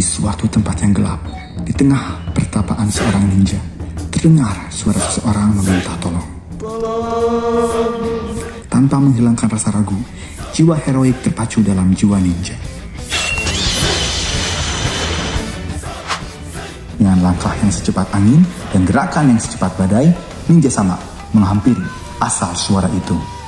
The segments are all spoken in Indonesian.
Di suatu tempat yang gelap, di tengah pertapaan seorang ninja, terdengar suara seseorang meminta tolong. Tanpa menghilangkan rasa ragu, jiwa heroik terpacu dalam jiwa ninja. Dengan langkah yang secepat angin dan gerakan yang secepat badai, ninja sama menghampiri asal suara itu.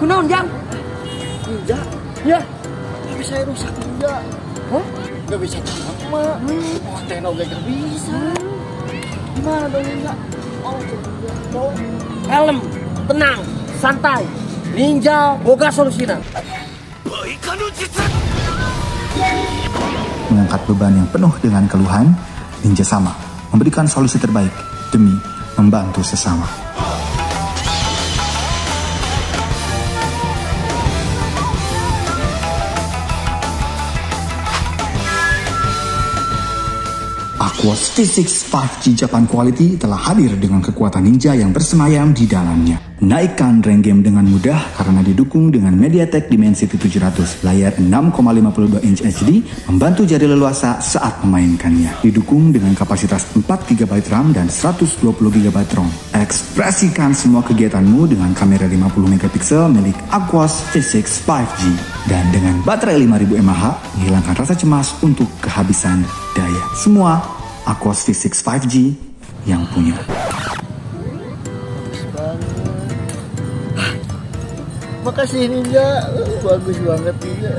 Kunaon jang? Ninja? Ya. Tapi saya rusak ninja. Hah? Gak bisa terbang mah. Oh, tekno gak bisa. Gimana dong ninja? Oh? Helm, tenang, santai. Ninja boga solusina. Mengangkat beban yang penuh dengan keluhan, ninja sama memberikan solusi terbaik demi membantu sesama. Aquos Physics 5G Japan Quality telah hadir dengan kekuatan ninja yang bersemayam di dalamnya. Naikkan rank game dengan mudah karena didukung dengan MediaTek Dimensity 700. Layar 6,52 inch HD membantu jari leluasa saat memainkannya. Didukung dengan kapasitas 4 GB RAM dan 120 GB ROM. Ekspresikan semua kegiatanmu dengan kamera 50 megapiksel milik Aquos Physics 5G. Dan dengan baterai 5000 mAh, menghilangkan rasa cemas untuk kehabisan daya. Semua Aquos Physics 5G yang punya. Makasih ninja. Bagus banget ninja.